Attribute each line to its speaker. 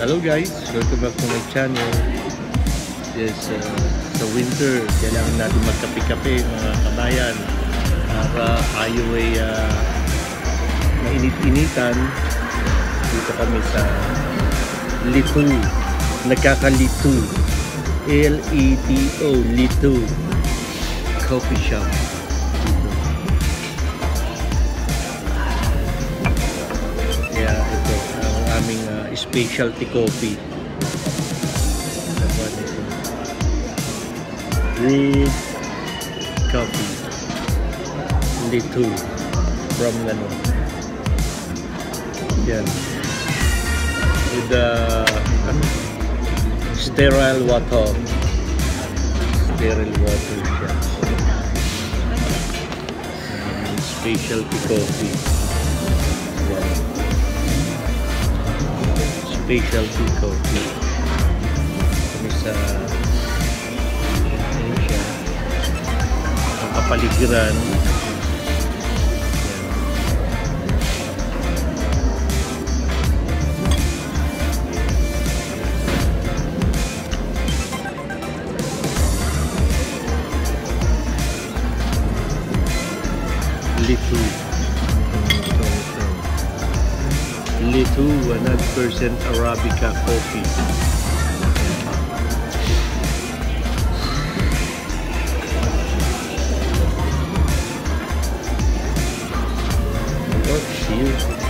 Speaker 1: Hello guys, welcome back to my channel. Yes, uh, sa winter, kailangan natin magkape-kape mga kabayan para tayo ay uh, mainit-initan. Dito kami sa Litu, nagkakalitu. L-E-T-O, Litu Coffee Shop. Specialty coffee. Brewed coffee. Litu. From ano. Yan. With the ano, sterile water. Sterile water siya. Specialty coffee. special Cisco key kami sa Asia ang kapaligiran Thank you. Litu 100% Arabica coffee. Oh, cheers.